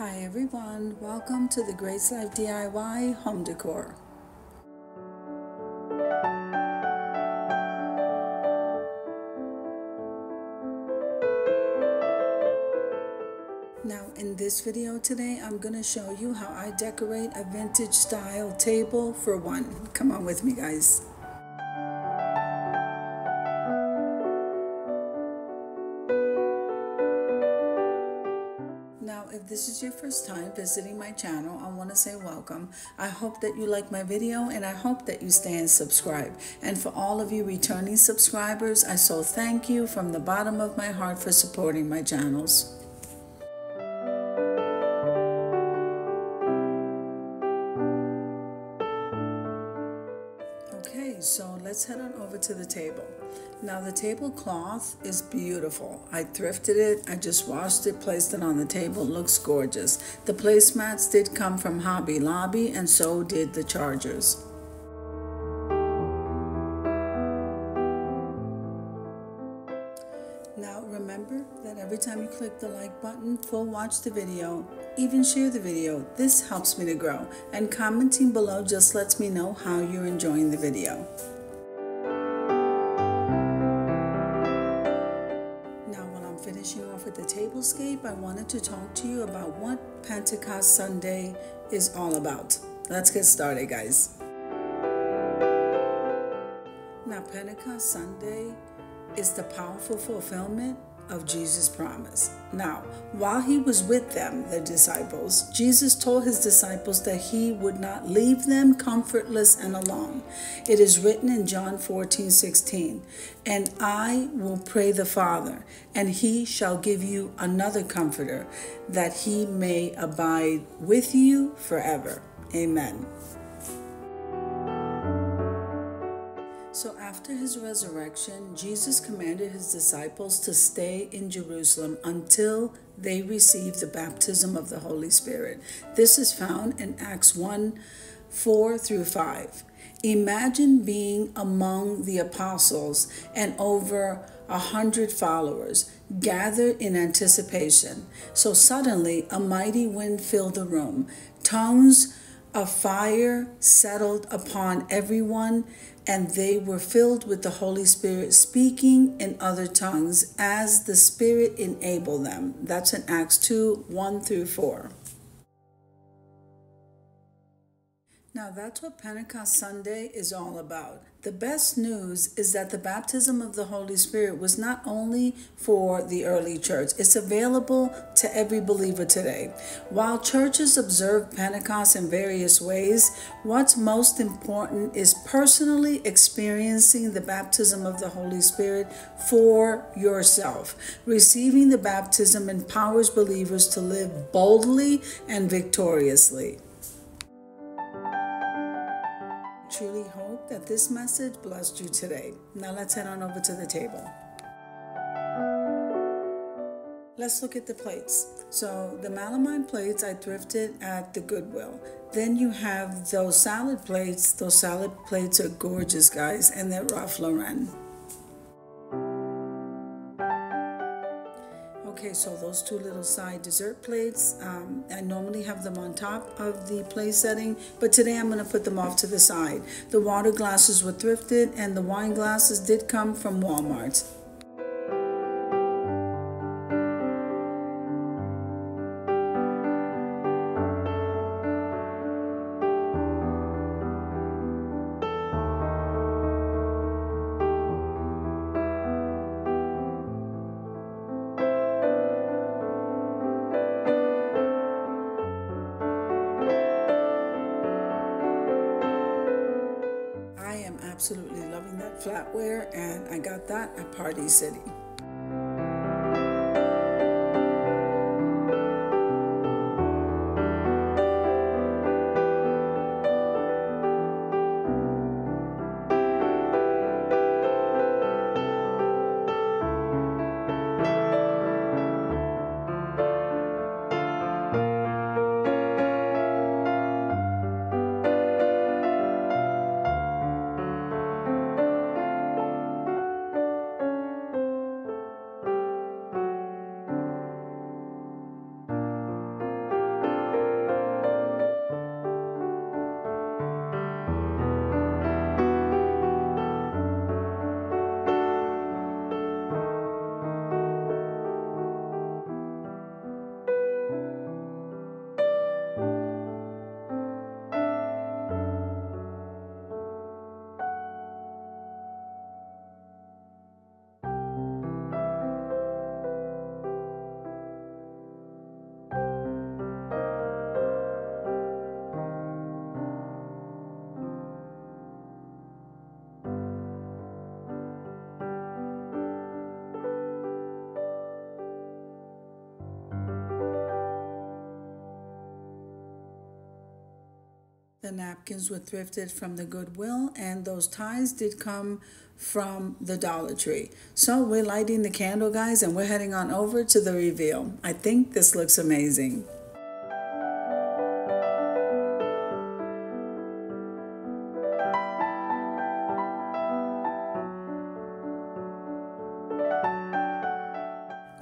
Hi everyone, welcome to the Grace Life DIY Home Decor. Now in this video today, I'm going to show you how I decorate a vintage style table for one. Come on with me guys. If this is your first time visiting my channel, I want to say welcome. I hope that you like my video and I hope that you stay and subscribe. And for all of you returning subscribers, I so thank you from the bottom of my heart for supporting my channels. Let's head on over to the table. Now the tablecloth is beautiful. I thrifted it, I just washed it, placed it on the table, it looks gorgeous. The placemats did come from Hobby Lobby and so did the chargers. Now remember that every time you click the like button, full watch the video, even share the video, this helps me to grow. And commenting below just lets me know how you're enjoying the video. I wanted to talk to you about what Pentecost Sunday is all about. Let's get started guys. Now Pentecost Sunday is the powerful fulfillment of Jesus' promise. Now, while he was with them, the disciples, Jesus told his disciples that he would not leave them comfortless and alone. It is written in John 14 16, and I will pray the Father, and he shall give you another comforter, that he may abide with you forever. Amen. So after his resurrection, Jesus commanded his disciples to stay in Jerusalem until they received the baptism of the Holy Spirit. This is found in Acts 1 4 through 5. Imagine being among the apostles and over a hundred followers gathered in anticipation. So suddenly a mighty wind filled the room. Tongues of fire settled upon everyone and they were filled with the Holy Spirit, speaking in other tongues as the Spirit enabled them. That's in Acts 2 1 through 4. Now, that's what Pentecost Sunday is all about. The best news is that the baptism of the Holy Spirit was not only for the early church, it's available to every believer today. While churches observe Pentecost in various ways, what's most important is personally experiencing the baptism of the Holy Spirit for yourself. Receiving the baptism empowers believers to live boldly and victoriously. This message blessed you today. Now let's head on over to the table. Let's look at the plates. So the Melamine plates I thrifted at the Goodwill. Then you have those salad plates. Those salad plates are gorgeous, guys, and they're Ralph Lauren. Okay, so those two little side dessert plates, um, I normally have them on top of the plate setting, but today I'm going to put them off to the side. The water glasses were thrifted and the wine glasses did come from Walmart. Absolutely loving that flatware and I got that at Party City. The napkins were thrifted from the Goodwill, and those ties did come from the Dollar Tree. So we're lighting the candle, guys, and we're heading on over to the reveal. I think this looks amazing.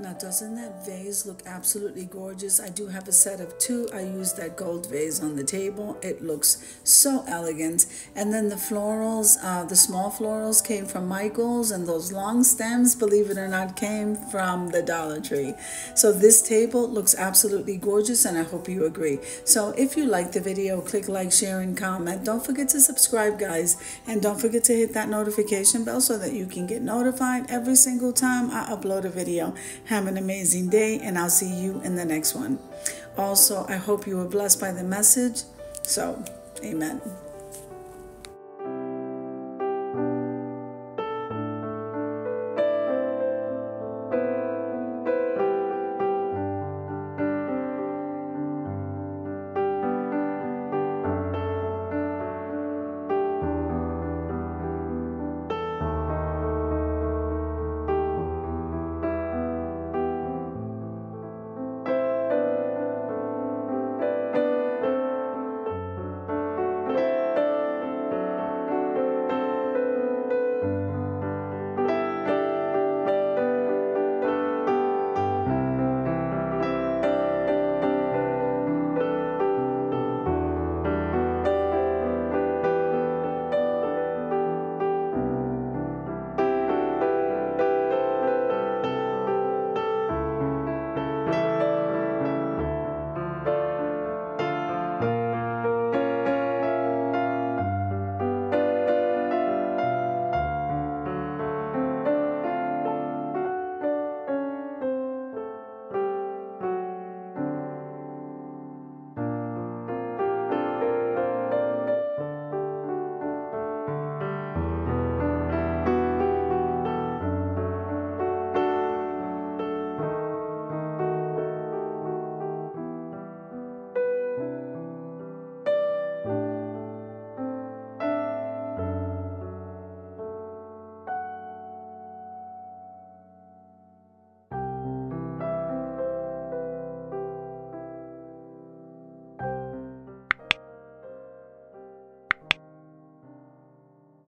Now, doesn't that vase look absolutely gorgeous? I do have a set of two. I used that gold vase on the table. It looks so elegant. And then the florals, uh, the small florals came from Michael's, and those long stems, believe it or not, came from the Dollar Tree. So this table looks absolutely gorgeous, and I hope you agree. So if you like the video, click like, share, and comment. Don't forget to subscribe, guys. And don't forget to hit that notification bell so that you can get notified every single time I upload a video. Have an amazing day, and I'll see you in the next one. Also, I hope you were blessed by the message. So, amen.